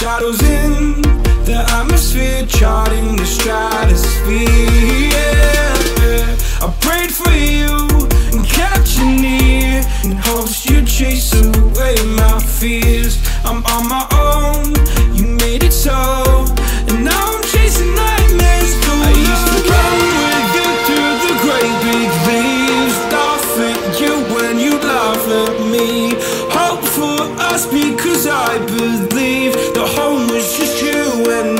shadows in the atmosphere, charting the stratosphere. Yeah. I prayed for you and kept you near in hopes you'd chase Us because I believe The home was just you and